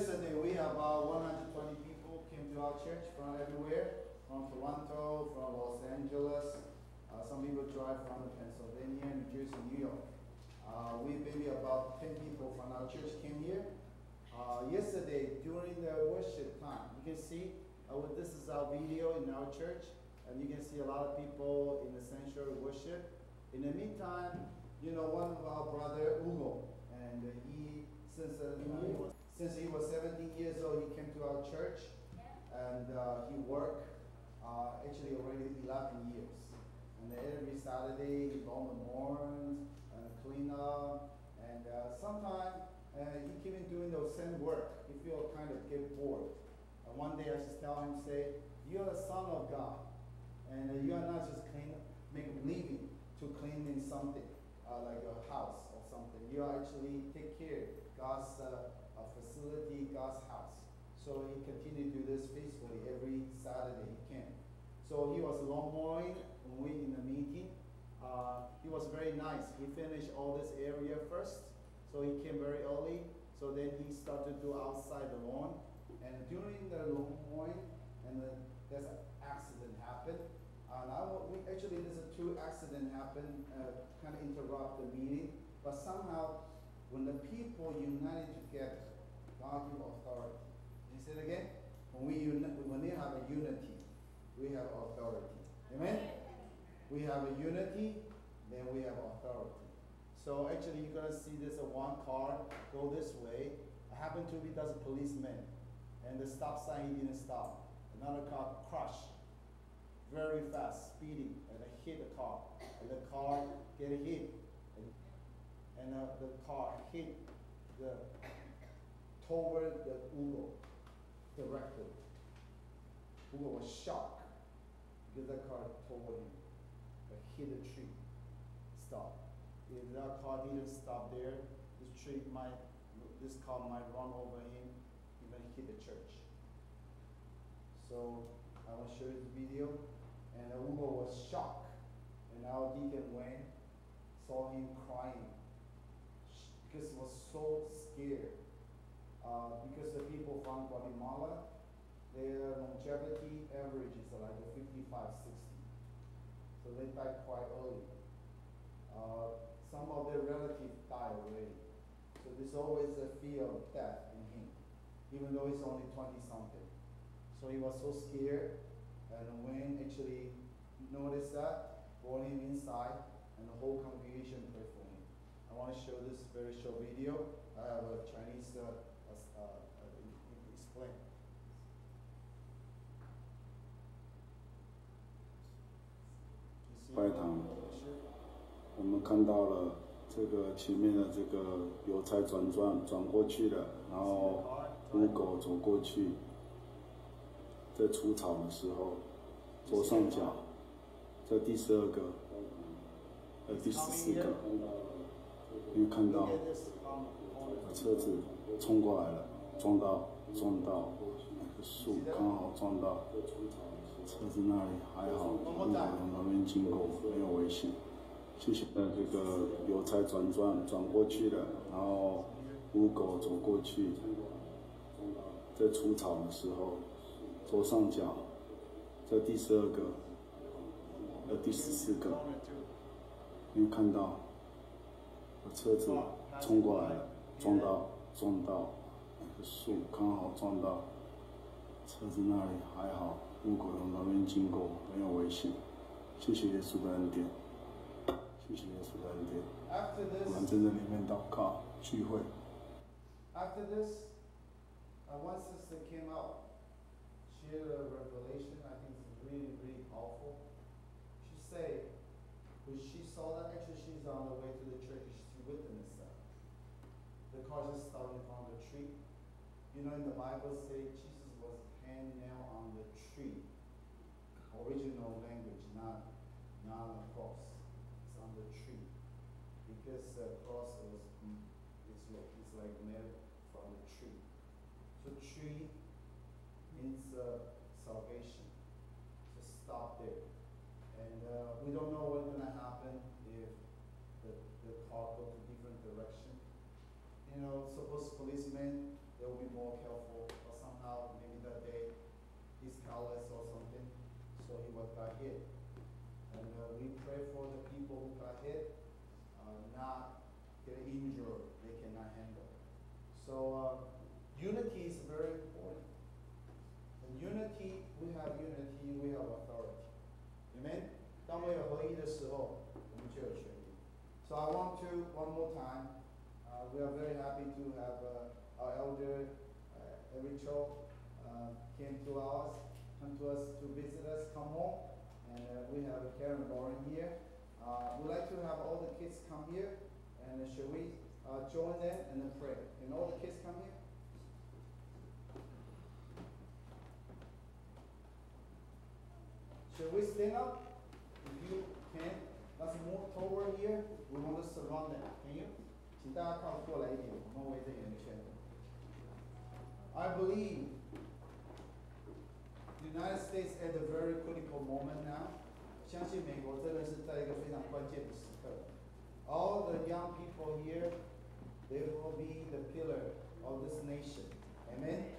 Yesterday, we have about 120 people came to our church from everywhere, from Toronto, from Los Angeles. Uh, some people drive from Pennsylvania, New Jersey, New York. Uh, we maybe about 10 people from our church came here. Uh, yesterday, during the worship time, you can see uh, this is our video in our church, and you can see a lot of people in the sanctuary worship. In the meantime, you know, one of our brother Ugo, and he since uh, he was since he was 17 years old, he came to our church, and uh, he worked uh, actually already 11 years. And every Saturday he on the mornings and clean up, and uh, sometimes uh, he keep doing those same work. He feel kind of get bored. And one day I just tell him, say, "You're the son of God, and uh, you are not just clean, make living to cleaning something." Uh, like your house or something. You actually take care God's God's house. So he continued to do this faithfully every Saturday he came. So he was long morning when we in the meeting. Uh, he was very nice. He finished all this area first. So he came very early. So then he started to do outside the lawn. And during the long morning, and then there's an accident happened. And I, we actually there's a two accident happened, uh, kind of interrupt the meeting. But somehow, when the people united together, Give authority. Say it again? When we when they have a unity, we have authority. Amen. We have a unity, then we have authority. So actually, you're gonna see this uh, one car go this way. I happen to be that's a policeman, and the stop sign he didn't stop. Another car crashed very fast, speeding, and I hit the car, and the car get hit, and, and uh, the car hit the toward the Ugo directly. Ugo was shocked because that car toward him, but hit a tree, stop. If that car didn't stop there, this tree might, this car might run over him, even hit the church. So I to show you the video. And Ugo was shocked. And our deacon Wayne saw him crying because he was so scared. Uh, because the people from Guatemala, their longevity average is like 55, 60. So they die quite early. Uh, some of their relatives die already. So there's always a fear of death in him, even though he's only 20 something. So he was so scared and when actually noticed that, brought him inside, and the whole congregation prayed for him. I want to show this very short video. I have a Chinese uh, uh, explain. 拜堂，我们看到了这个前面的这个邮差转转转过去了，然后乌狗走过去，在除草的时候，左上角，在第十二个，呃第十四个，你看到车子冲过来了，撞到撞到那个树，刚好撞到车子那里，还好，我们那边经过没有危险。谢谢。呃，这个邮差转转转过去了，然后乌狗走过去，在除草的时候。左上角，在第十二个，呃，第十四个，你看到，车子冲过来了，撞到撞到 个树，刚好撞到车子那里，还好，路口从那边经过，没有危险。谢谢耶稣的恩典，谢谢耶稣的恩典。我们在这里面祷告聚会。After this, one sister came out. share a revelation. I think it's really, really powerful. She said, when she saw that, actually she's on the way to the church, she witnessed that. The car just stopped in front of the tree. You know, in the Bible say Jesus was hand nailed on the tree. Original language, not not the cross. It's on the tree. Because the cross was it's like, it's like made from the tree. So tree means uh, salvation. So stop there. And uh, we don't know what's going to happen if the, the car go to different direction. You know, suppose policemen, they will be more careful, but somehow maybe that day he's careless or something, so he was got hit. And uh, we pray for the people who got hit, uh, not get injured, they cannot handle. So uh, unity is very important. And unity, we have unity, we have authority. Amen? 当我们有合一的时候，我们就有权利。So I want to one more time. Uh, we are very happy to have uh, our elder uh, Rachel uh, came to us, come to us to visit us, come home, and uh, we have Karen Lauren here. Uh, we'd like to have all the kids come here, and uh, should we uh, join them and then pray? Can all the kids come here? Should we stand up? If you can, let's move toward here. We want to surround them. Can you? 请大家靠过来一点，我们围着圆圈。 I believe the United States at a very critical moment now. 相信美国真的是在一个非常关键的时刻。All the young people here, they will be the pillar of this nation. Amen.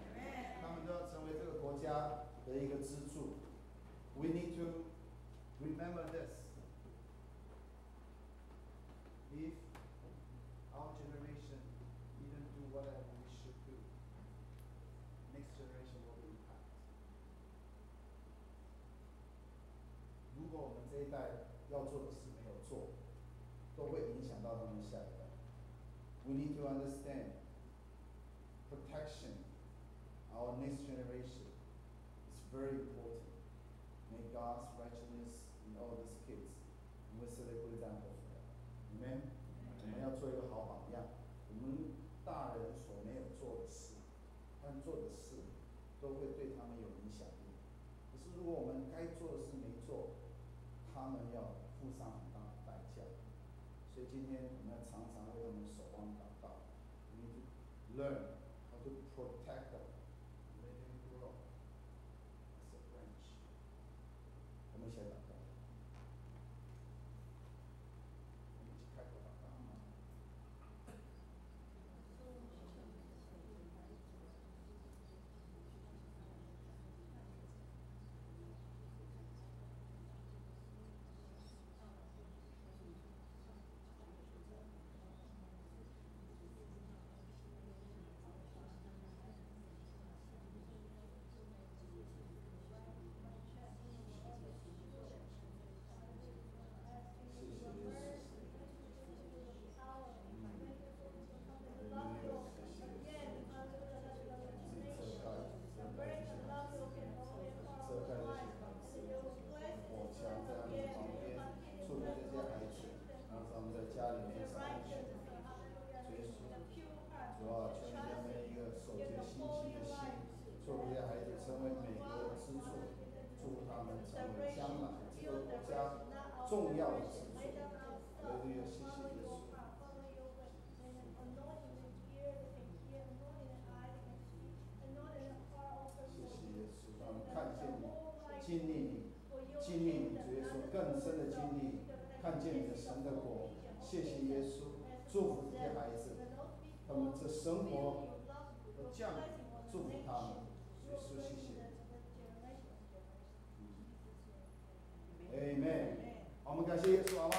他们都要成为这个国家的一个支柱。We need to remember this. If We need to understand protection, our next generation is very important. May God's righteousness in all these kids, and we set a good example for them. Amen. 我们要做一个好榜样。我们大人所没有做的事，但做的事都会对他们有影响力。可是如果我们该做的事没做，他们要付上很大的代价。 所以今天我们要常常为我们守望祷告。We need to learn how to protect them, let them grow as a branch. 我们一起来祷告。我们一起开口祷告。谢谢耶稣。我墙在他们旁边，处理这些孩子，然后在我们的家里面上学。耶稣，主啊，求你他们一个守节心清的心，祝福这些孩子成为美国的支柱，祝福他们成为将来这个国家重要的支柱。哈利路亚，谢谢耶稣。谢谢耶稣，让我们看见你，经历你，经历你，主耶稣更深的经历，看见你的神的国。谢谢耶稣，祝福这些孩子，他们这生活的降，祝福他们。耶稣，谢谢你。Amen。好，我们感谢耶稣，好吗？